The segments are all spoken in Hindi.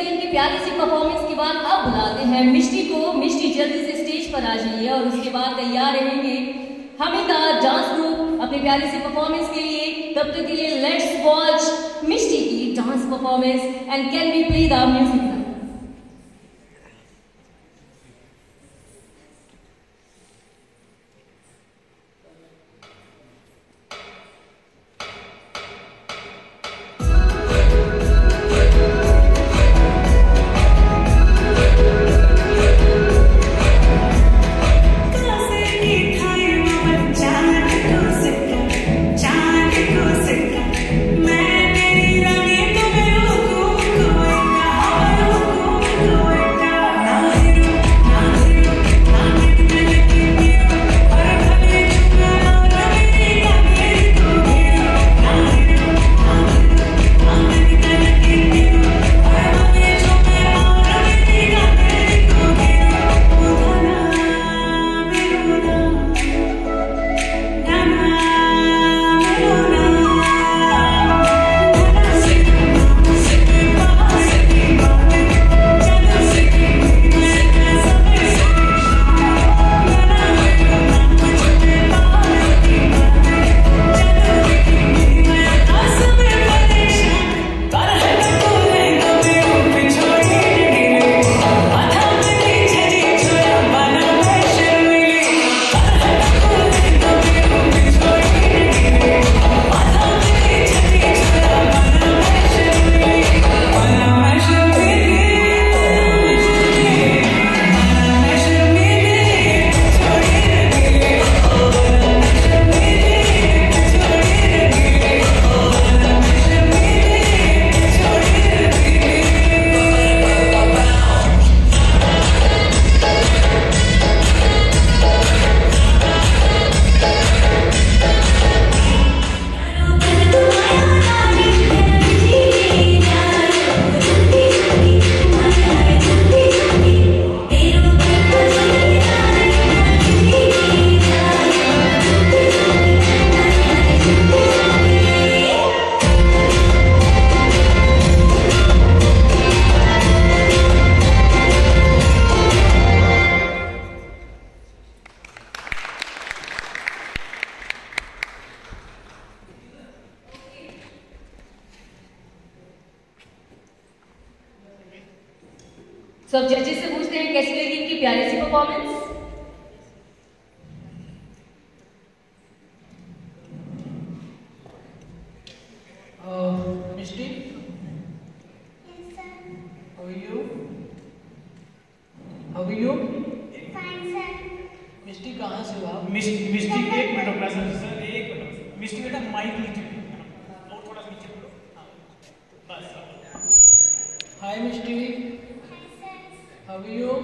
से इनकी प्यारी सी परफॉर्मेंस के बाद अब बुलाते हैं। मिष्टी को मिष्टी जल्दी से स्टेज पर आ जाइए और उसके बाद तैयार रहेंगे हमिता डांस ग्रुप अपनी प्यारी सी परफॉर्मेंस के लिए तब तक के लिए लेट्स वॉच मिष्टी की dance performance and can be play the music सब जजेस से पूछते हैं कैसी लगी इनकी प्यारी सी performance Mishti How are you? How are you? Mishti कहाँ से हो आप? मिस- मिस्टी एक मिनट रुकना सर सर एक मिनट मिस्टी बेटा माइक नीचे और थोड़ा नीचे करो हाँ, हाय मिस्टी हाउ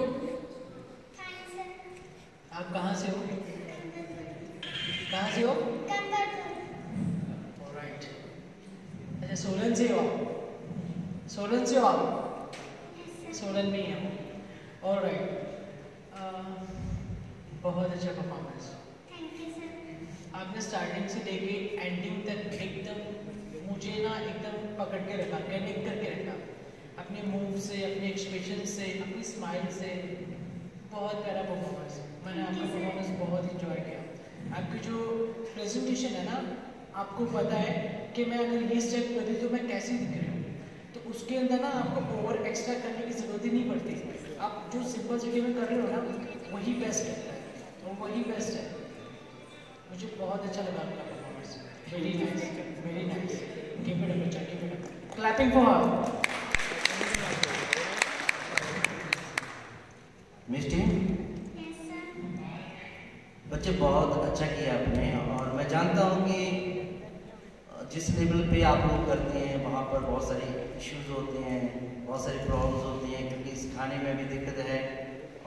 आप कहाँ से हो? कहाँ से हो? राइट अच्छा सोलन से हो आप? सोलन से हो आप? सोलन में ही हो और राइट बहुत अच्छा परफॉर्मेंस आपने स्टार्टिंग से लेके एंडिंग तक एकदम मुझे ना एकदम पकड़ के रखा कनेक्ट करके रखा। अपने मूव से, अपने एक्सप्रेशन से, अपनी स्माइल से बहुत प्यारा परफॉर्मेंस मैंने आपका परफॉर्मेंस बहुत इंजॉय किया। आपकी जो प्रेजेंटेशन है ना, आपको पता है कि मैं अगर ये स्टेप कर रही तो मैं कैसे दिख रही हूँ? तो उसके अंदर ना आपको ओवर एक्स्ट्रा करने की ज़रूरत ही नहीं पड़ती। आप जो सिंपल जगह में कर रहे हो ना, वही बेस्ट है। और वही बेस्ट है। मुझे बहुत अच्छा लगा आपका performance very nice very nice clapping for Mishti बच्चे बहुत अच्छा किया आपने और मैं जानता हूँ कि जिस लेवल पे आप लोग करते हैं, वहाँ पर बहुत सारे इश्यूज़ होते हैं, बहुत सारी प्रॉब्लम्स होती हैं, क्योंकि सिखाने में भी दिक्कत है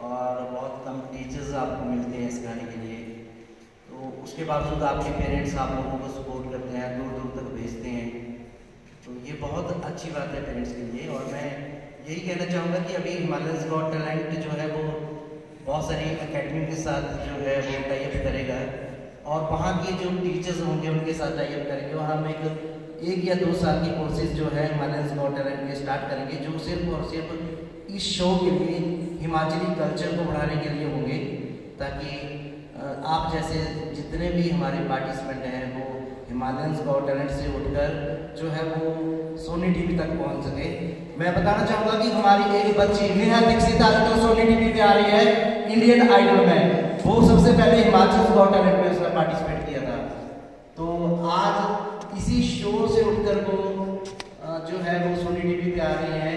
और बहुत कम टीचर्स आपको मिलते हैं सिखाने के लिए। तो उसके बावजूद आपके पेरेंट्स आप लोगों को सपोर्ट करते हैं, दूर दूर तक भेजते हैं। तो ये बहुत अच्छी बात है पेरेंट्स के लिए और मैं यही कहना चाहूँगा कि अभी हिमालयंस गॉट टैलेंट जो है वो बहुत सारी अकेडमी के साथ जो है वो टाइप करेगा। और वहाँ के जो टीचर्स होंगे, उनके साथ टाइप करेंगे। और हम एक एक या दो साल की कोर्सेज जो है गॉट टैलेंट के स्टार्ट करेंगे, जो सिर्फ़ और सिर्फ़ इस शो के लिए, हिमाचली कल्चर को बढ़ाने के लिए होंगे। ताकि आप जैसे जितने भी हमारे पार्टिसिपेंट हैं, वो हिमालयंस गॉट टैलेंट से उठकर जो है वो सोनी टीवी तक पहुँच सके। मैं बताना चाहूँगा कि हमारी एक बच्ची नेहा दीक्षित आजकल सोनी टीवी पे आ रही है इंडियन आइडल में। वो सबसे पहले हिमाचल गॉट टैलेंट में उसने पार्टिसिपेट किया था। तो आज इसी शो से उठकर वो जो है वो सोनी टीवी पे आ रही है।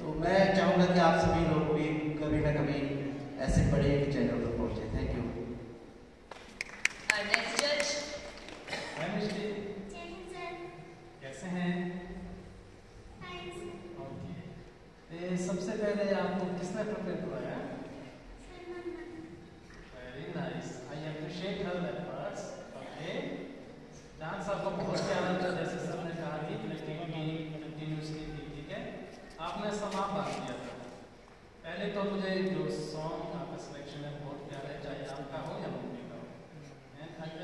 तो मैं चाहूँगा कि आप सभी लोग भी कभी ना कभी ऐसे बड़े एक चैनल पर पहुँचे थैंक यू हाय मिस्टी कैसे हैं ओके सबसे पहले आपको किसने प्रिपेयर कराया very nice I appreciate her efforts okay dance आपका बहुत प्यारा था जैसे सर ने कहा कि कंटिन्यूसली थी ठीक है आपने समाप्त बात किया था पहले तो मुझे जो सॉन्ग आपका सिलेक्शन है बहुत प्यारा है चाहे आपका हो या मम्मी का हो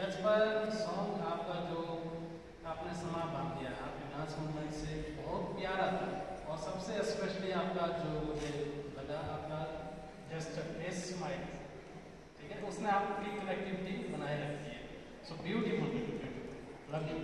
एज पर सॉन्ग आपका जो आपने समा बाँध दिया आपके डांस मूवमेंट से बहुत और सबसे स्पेशली आपका जो मुझे लगा आपका जस्ट फेस स्माइल ठीक है? उसने आपकी कनेक्टिविटी बनाए रखी है। So beautiful love you